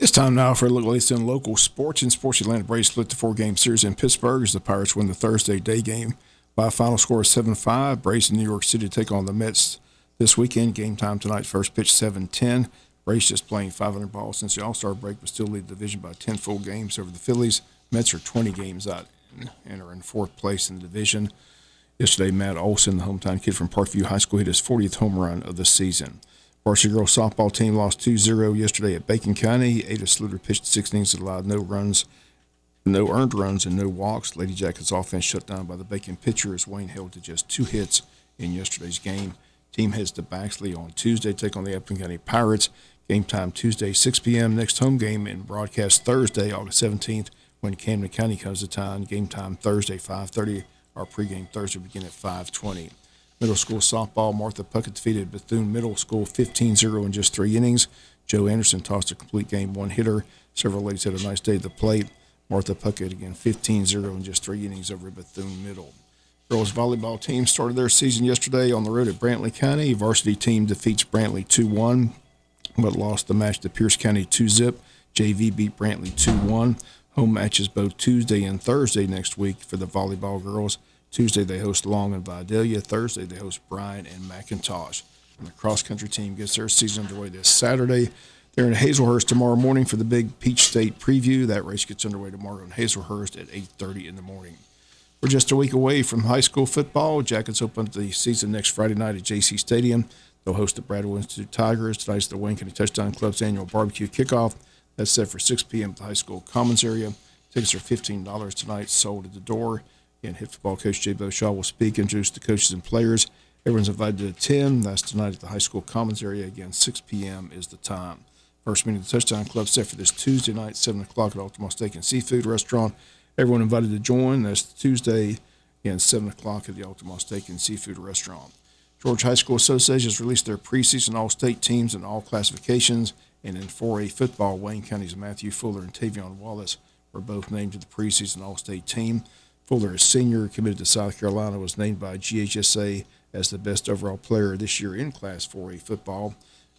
It's time now for a look at in local sports. In Sports Atlanta Braves split the four game series in Pittsburgh as the Pirates win the Thursday day game by a final score of 7 5. Braves in New York City take on the Mets this weekend. Game time tonight, first pitch 7 10. Braves just playing 500 balls since the All Star break, but still lead the division by 10 full games over the Phillies. Mets are 20 games out and are in fourth place in the division. Yesterday, Matt Olson, the hometown kid from Parkview High School, hit his 40th home run of the season. Varsity girls softball team lost 2-0 yesterday at Bacon County. Ada Sluter pitched six innings that allowed no runs, no earned runs, and no walks. Lady Jackets offense shut down by the Bacon pitcher as Wayne held to just two hits in yesterday's game. Team heads to Baxley on Tuesday, to take on the Appling County Pirates. Game time Tuesday, 6 p.m. Next home game and broadcast Thursday, August 17th, when Camden County comes to town. Game time Thursday, 5:30. Our pregame Thursday begin at 5:20. Middle school softball, Martha Puckett defeated Bethune Middle School 15 0 in just three innings. Joe Anderson tossed a complete game one hitter. Several ladies had a nice day at the plate. Martha Puckett again 15 0 in just three innings over Bethune Middle. Girls volleyball team started their season yesterday on the road at Brantley County. Varsity team defeats Brantley 2 1, but lost the match to Pierce County 2 zip. JV beat Brantley 2 1. Home matches both Tuesday and Thursday next week for the volleyball girls. Tuesday they host Long and Vidalia. Thursday they host Bryan and McIntosh. And the cross country team gets their season underway this Saturday. They're in Hazlehurst tomorrow morning for the big Peach State preview. That race gets underway tomorrow in Hazlehurst at 8:30 in the morning. We're just a week away from high school football. Jackets open the season next Friday night at JC Stadium. They'll host the Bradwell Institute Tigers. Tonight's the Wayne County Touchdown Club's annual barbecue kickoff. That's set for 6 p.m. at the high school commons area. Tickets are $15 tonight, sold at the door. Again, head football coach Jay Boshaw will speak, and introduce the coaches and players. Everyone's invited to attend. That's tonight at the high school commons area. Again, 6 p.m. is the time. First meeting of the Touchdown Club set for this Tuesday night, 7 o'clock at Altamont Steak and Seafood Restaurant. Everyone invited to join. That's Tuesday, again, 7 o'clock at the Altamont Steak and Seafood Restaurant. Georgia High School Association has released their preseason all state teams in all classifications. And in 4A football, Wayne County's Matthew Fuller and Tavion Wallace were both named to the preseason all state team. Fuller, a senior committed to South Carolina, was named by GHSA as the best overall player this year in Class 4A football.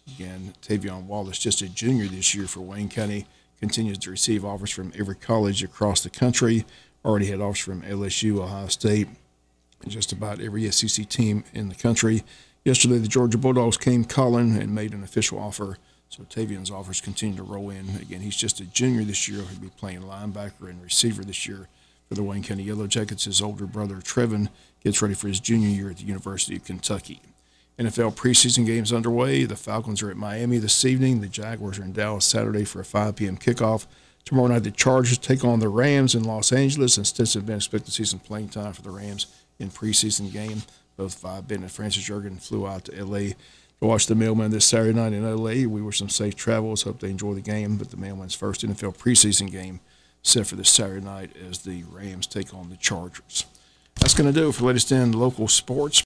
Again, Tavion Wallace, just a junior this year for Wayne County, continues to receive offers from every college across the country. Already had offers from LSU, Ohio State, and just about every SEC team in the country. Yesterday, the Georgia Bulldogs came calling and made an official offer. So Tavion's offers continue to roll in. Again, he's just a junior this year. He'll be playing linebacker and receiver this year for the Wayne County Yellow Jackets. His older brother, Trevin, gets ready for his junior year at the University of Kentucky. NFL preseason games underway. The Falcons are at Miami this evening. The Jaguars are in Dallas Saturday for a 5 p.m. kickoff. Tomorrow night, the Chargers take on the Rams in Los Angeles, and Stetson Bennett expect to see some playing time for the Rams in preseason game. Both five Ben and Francis Jurgen flew out to L.A. to watch the Mailman this Saturday night in L.A. We wish them safe travels. Hope they enjoy the game. But the Mailman's first NFL preseason game set for this Saturday night as the Rams take on the Chargers. That's going to do it for latest in local sports.